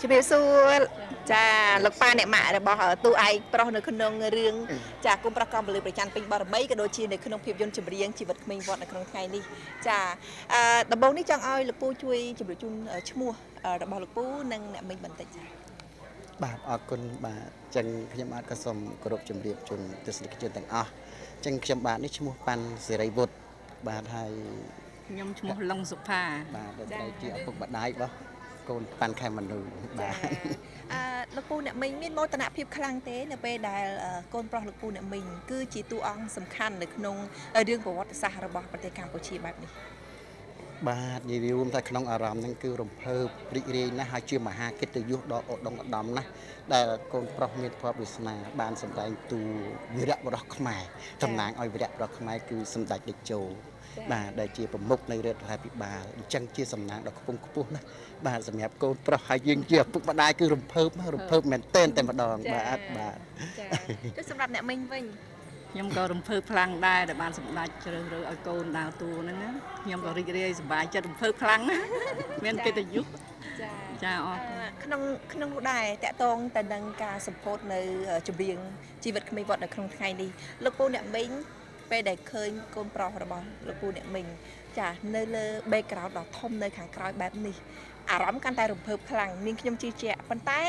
ជំរាបសួរចាលោកប៉ាអ្នកម៉ាក់របស់តួឯកប្រុសនៅក្នុងរឿងចាគុំប្រុសកំពលឺប្រច័នពេញបរមីក៏ដូចជានៅក្នុងភាពយន្តចម្រៀងជីវិតក្មេងវត្តនៅក្នុងថ្ងៃនេះចាអឺដំបូងនេះចង់ឲ្យលោកពូជួយជម្រាបជូនឈ្មោះរបស់លោកពូនិងអ្នកមិញបន្តិចចាបាទអរគុណបាទចឹងខ្ញុំបាទក៏សូមគោរពជម្រាបជូនទស្សនិកជនទាំងអស់ចឹងខ្ញុំបាទនេះឈ្មោះប៉ាន់សេរីវុឌ្ឍបាទហើយខ្ញុំឈ្មោះឡុងសុផាបាទដែលជាឪពុកម្ដាយរបស់ កូនប៉ាន់ខេមមនុបាទអឺលោកពូអ្នកមិញមានមោទនភាពខ្លាំងទេនៅពេលដែលកូនប្រុសលោកពូអ្នកមិញគឺជាតួអង្គសំខាន់នៅក្នុងរឿងប្រវត្តិសាស្ត្ររបស់ប្រទេសកម្ពុជាបែបនេះ បាទនិយាយរួមតែក្នុងអារម្មណ៍ហ្នឹងគឺរំភើបរីករាយណាស់ហើយជាមហាកិត្តិយសដ៏ឧត្តមឧត្តមណាស់ដែលកូនប្រុសមានភ័ព្វវាសនា បានសម្ដែងតួវីរៈបុរសខ្មែរតំណាងឲ្យវីរៈបុរសខ្មែរគឺសម្ដេចតេជោបាទដែលជាប្រមុខនៃរដ្ឋាភិបាលអញ្ចឹងជាសំណាងដ៏ខ្ពង់ខ្ពស់ណាស់បាទសម្រាប់កូនប្រុសហើយយើងជាឪពុកម្ដាយគឺរំភើបណាស់រំភើបមែនទែនតែម្ដងបាទបាទចាគឺសម្រាប់អ្នកមិញវិញ ខ្ញុំក៏រំភើបខ្លាំងដែរដែលបានសម្ដេចជ្រើសរើសឲ្យកូនដើរតួហ្នឹងណាខ្ញុំក៏រីករាយសប្បាយចិត្តរំភើបខ្លាំងណាស់មានកិត្តិយសចាចាអរគុណក្នុងក្នុងនោះដែរតកតងទៅនឹងការសម្ពោធនៅចម្រៀងជីវិតក្មេងវត្តនៅក្នុងថ្ងៃនេះលោកពូអ្នកមិញពេលដែលឃើញកូនប្រុសរបស់លោកពូអ្នកមិញចានៅលើ background ដ៏ធំនៅខាងក្រោយបែបនេះអារម្មណ៍កាន់តែរំភើបខ្លាំងនាងខ្ញុំជឿជាក់ប៉ុន្តែ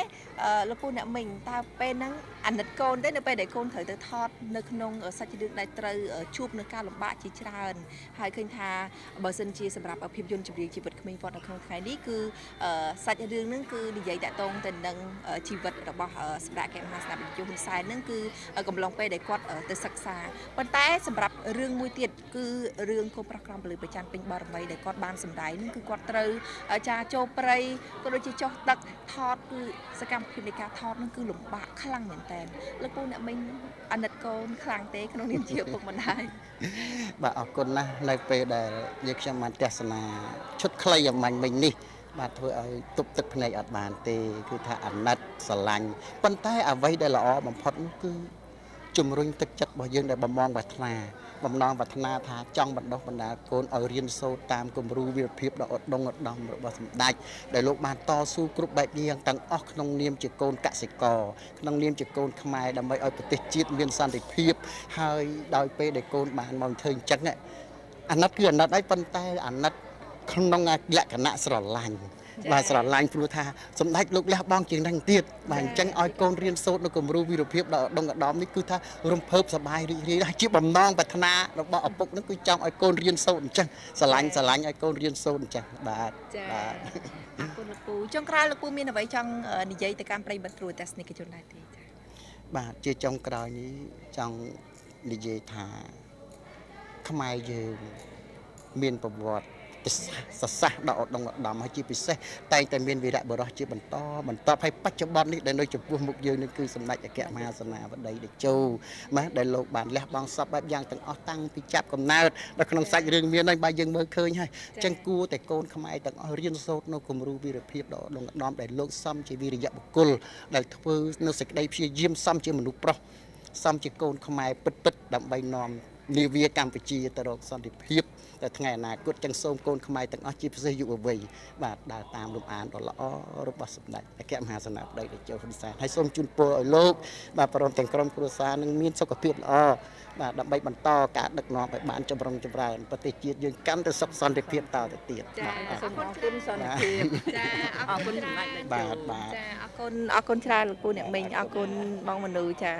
លោកពូអ្នកមិញតើពេលហ្នឹងអាណិតកូនទេនៅពេលដែលកូនត្រូវទៅថតនៅក្នុងសាច់រឿងដែលត្រូវជួបនឹងការលំបាកជាច្រើន ហើយឃើញថាបើសិនជាសម្រាប់ភាពយន្តចម្រៀងជីវិតក្មេងវត្តនៅក្នុងថ្ងៃនេះគឺសាច់រឿងហ្នឹងគឺនិយាយតាក់ទងទៅនឹងជីវិតរបស់សម្ដេចកែមហាស្នាបយុហ៊ុនសែនហ្នឹងគឺកំឡុងពេលដែលគាត់ទៅសិក្សាប៉ុន្តែសម្រាប់រឿងមួយទៀតគឺរឿងកូនប្រុសក្រំពលឺប្រច័នពេញបារមីដែលគាត់បានសម្ដែងហ្នឹងគឺគាត់ត្រូវចាចូលព្រៃក៏ដូចជាចុះទឹកថតគឺសកម្មភាពនៃការថតហ្នឹងគឺលំបាកខ្លាំងមែនតើលោកពូអ្នកមិញអាណិតកូនខ្លាំងទេក្នុងនាមជាឪពុកម្ដាយបាទអរគុណណាស់នៅពេលដែលយើងខ្ញុំបានទស្សនាឈុតខ្លីអំបញ្ញមិញនេះបាទធ្វើឲ្យទប់ទឹកភ្នែកអត់បានទេ គឺថាអាណិតស្រឡាញ់ប៉ុន្តែអ្វីដែលល្អបំផុតនោះគឺ ជំរុញទឹកចិត្តរបស់យើងដែលបំងប្រាថ្នាបំណងប្រាថ្នាថាចង់បណ្ដុះបណ្ដាលកូនឲ្យរៀនសូត្រតាមគំរូវិរភាពដ៏ឧត្តមឧត្តមរបស់សម្ដេចដែលលោកបានតស៊ូគ្រប់បែបយ៉ាងទាំងអស់ក្នុងនាមជាកូនកសិករក្នុងនាមជាកូនខ្មែរដើម្បីឲ្យប្រទេសជាតិមានសន្តិភាព ហើយដោយពេលដែលកូនបានមកធ្វើអញ្ចឹងអាណិតគឺអាណិតហើយប៉ុន្តែអាណិតក្នុងលក្ខណៈស្រឡាញ់ បាទស្រឡាញ់ព្រោះថាសម្ដេចលោកលះបង់ជាងនឹងទៀតបាទអញ្ចឹងឲ្យកូនរៀនសូត្រនៅគំរូវីរភាពដ៏ដងដមនេះគឺថារំភើបសប្បាយរីករាយហើយជាបំណងប្រាថ្នារបស់ឪពុកនឹងគឺចង់ឲ្យកូនរៀនសូត្រអញ្ចឹងស្រឡាញ់ស្រឡាញ់ឲ្យកូនរៀនសូត្រអញ្ចឹងបាទចាអរគុណលោកពូចុងក្រោយលោកពូមានអ្វីចង់និយាយទៅកាន់ប្រិយមិត្តគ្រូទស្សនិកជនដែរទេចាបាទជាចុងក្រោយនេះចង់និយាយថាខ្មែរយើងមានប្រវត្តិ សសាសដ៏ឧត្តមឧត្តមហើយជាពិសេសតែងតែមានវីរៈបុរសជាបន្តបន្តហើយបច្ចុប្បន្ននេះដែលនៅចំពោះមុខយើងនេះគឺសម្ដេចអគ្គមហាសេនាបតីតេជោម៉េះដែលលោកបានលះបង់សពបែបយ៉ាងទាំងអស់តាំងពីចាប់កំណើតនៅក្នុងសាច់រឿងមានហើយបើយើងមើលឃើញហើយអញ្ចឹងគួរតែកូនខ្មែរទាំងអស់រៀនសូត្រនៅគំរូវីរភាពដ៏ឧត្តមឧត្តមដែលលោកសំជាវីរយៈបុគ្គលដែលធ្វើនៅសេចក្តីព្យាយាមសំជាមនុស្សប្រុសសំជាកូនខ្មែរពិតពិតដើម្បីនាំ នាវាកម្ពុជាទៅរកសន្តិភាពតែថ្ងៃអនាគតចឹងសូមកូនខ្មែរទាំងអស់ជាពិសេសយុវវ័យបាទដើរតាមលំអានដ៏ល្អរបស់សម្ដេចអគ្គមហាសេនាបតីតេជោហ៊ុនសែនហើយសូមជូនពរឲ្យលោកបាទព្រមទាំងក្រុមគ្រួសារនឹងមានសុខភាពល្អបាទដើម្បីបន្តការដឹកនាំឲ្យបានចម្រុងចម្រើនប្រទេសជាតិយើងកាន់តែសុខសន្តិភាពតទៅទៀតចាអសូរមគុអណរគុណសន្តិភាពចាអរគុណអរគុណសម្ដេចតេជោបាទបាទចាអរគុណអរគុណច្រើនលោកពូអ្នកមិញអរគុណបងមនុចា